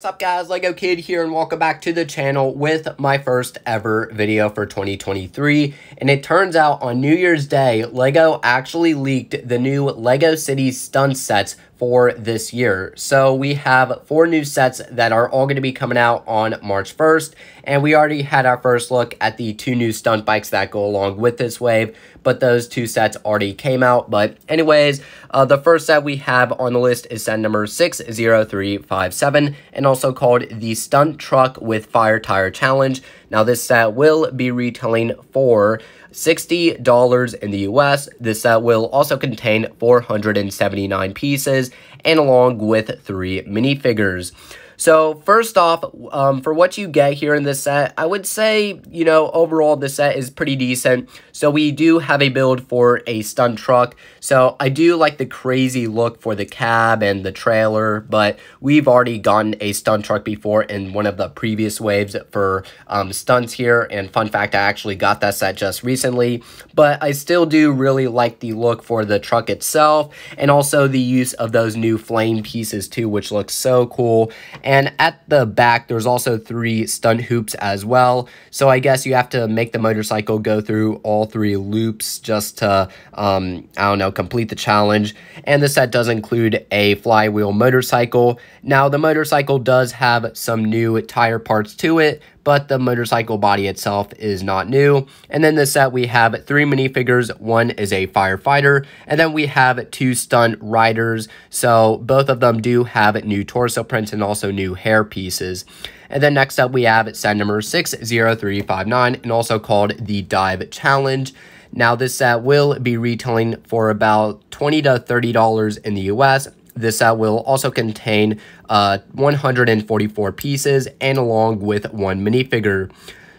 What's up guys, LEGO Kid here and welcome back to the channel with my first ever video for 2023. And it turns out on New Year's Day, LEGO actually leaked the new LEGO City stunt sets for this year. So we have four new sets that are all going to be coming out on March 1st. And we already had our first look at the two new stunt bikes that go along with this wave. But those two sets already came out. But anyways, uh, the first set we have on the list is set number 60357. And also called the Stunt Truck with Fire Tire Challenge. Now this set will be retailing for $60 in the US. This set will also contain 479 pieces and along with three minifigures. So first off, um, for what you get here in this set, I would say, you know, overall the set is pretty decent. So we do have a build for a stunt truck. So I do like the crazy look for the cab and the trailer, but we've already gotten a stunt truck before in one of the previous waves for um, stunts here. And fun fact, I actually got that set just recently, but I still do really like the look for the truck itself and also the use of those new flame pieces too, which looks so cool. At the back, there's also three stunt hoops as well. So I guess you have to make the motorcycle go through all three loops just to, um, I don't know, complete the challenge. And the set does include a flywheel motorcycle. Now, the motorcycle does have some new tire parts to it, but the motorcycle body itself is not new. And then the set, we have three minifigures. One is a firefighter, and then we have two stunt riders. So both of them do have new torso prints and also new hair pieces. And then next up, we have set number 60359, and also called the Dive Challenge. Now, this set will be retailing for about 20 to $30 in the US. This set will also contain uh, 144 pieces and along with one minifigure.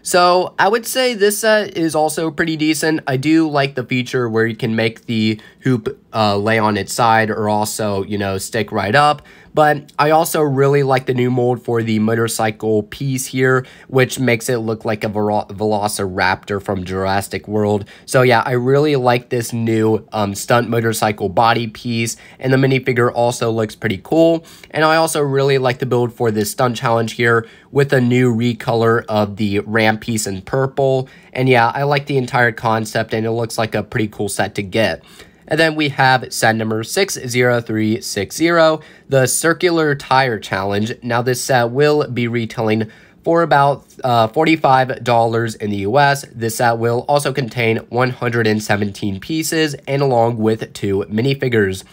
So I would say this set is also pretty decent. I do like the feature where you can make the hoop uh, lay on its side or also, you know, stick right up. But I also really like the new mold for the motorcycle piece here, which makes it look like a Velociraptor from Jurassic World. So yeah, I really like this new um, stunt motorcycle body piece, and the minifigure also looks pretty cool. And I also really like the build for this stunt challenge here with a new recolor of the ramp piece in purple. And yeah, I like the entire concept, and it looks like a pretty cool set to get. And then we have set number 60360, the Circular Tire Challenge. Now this set will be retailing for about uh, $45 in the US. This set will also contain 117 pieces and along with two minifigures.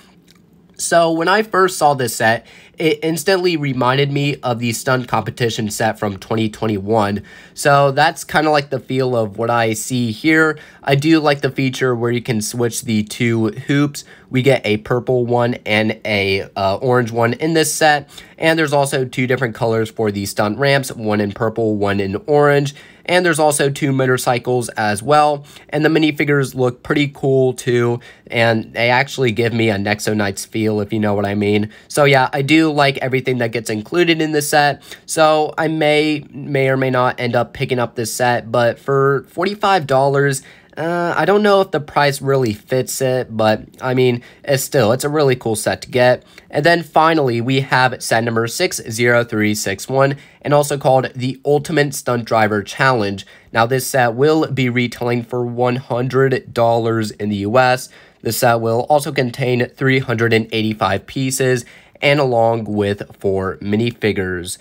So when I first saw this set, it instantly reminded me of the stunt competition set from 2021. So that's kind of like the feel of what I see here. I do like the feature where you can switch the two hoops. We get a purple one and a uh, orange one in this set. And there's also two different colors for the stunt ramps, one in purple, one in orange. And there's also two motorcycles as well. And the minifigures look pretty cool too. And they actually give me a Nexo Knights feel, if you know what I mean. So yeah, I do like everything that gets included in this set. So I may, may or may not end up picking up this set. But for $45, uh, I don't know if the price really fits it, but I mean, it's still, it's a really cool set to get. And then finally, we have set number 60361, and also called the Ultimate Stunt Driver Challenge. Now, this set will be retailing for $100 in the US. The set will also contain 385 pieces, and along with four minifigures.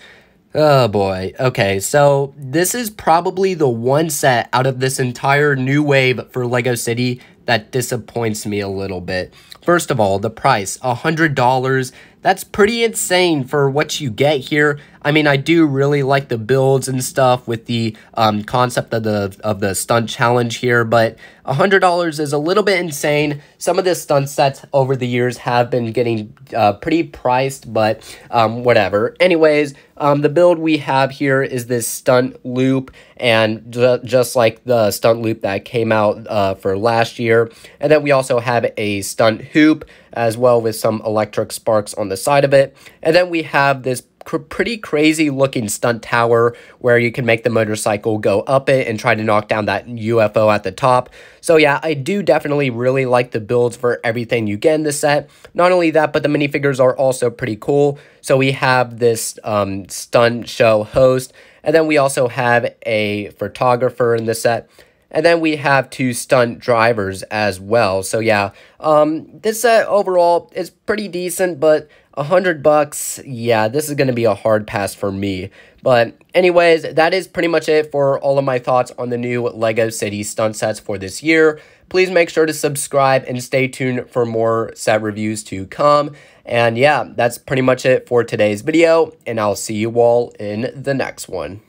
Oh boy. Okay, so this is probably the one set out of this entire new wave for LEGO City that disappoints me a little bit. First of all, the price, $100. That's pretty insane for what you get here. I mean, I do really like the builds and stuff with the um, concept of the of the stunt challenge here, but $100 is a little bit insane. Some of the stunt sets over the years have been getting uh, pretty priced, but um, whatever. Anyways, um, the build we have here is this stunt loop, and ju just like the stunt loop that came out uh, for last year. And then we also have a stunt hoop, as well with some electric sparks on the side of it. And then we have this pretty crazy looking stunt tower where you can make the motorcycle go up it and try to knock down that UFO at the top. So yeah, I do definitely really like the builds for everything you get in the set. Not only that, but the minifigures are also pretty cool. So we have this um, stunt show host, and then we also have a photographer in the set. And then we have two stunt drivers as well. So yeah, um, this set overall is pretty decent, but a hundred bucks, yeah, this is going to be a hard pass for me. But anyways, that is pretty much it for all of my thoughts on the new LEGO City stunt sets for this year. Please make sure to subscribe and stay tuned for more set reviews to come. And yeah, that's pretty much it for today's video, and I'll see you all in the next one.